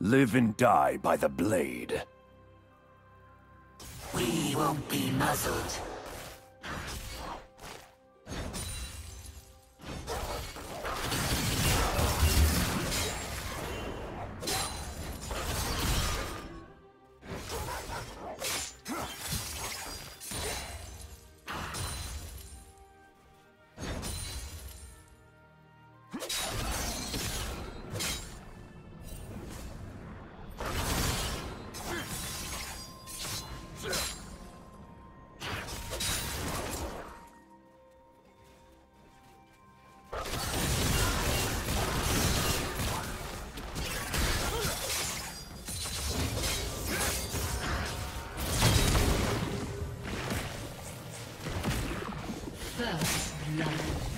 Live and die by the blade. We won't be muzzled. First blood.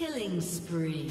Killing spree.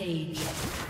Rampage.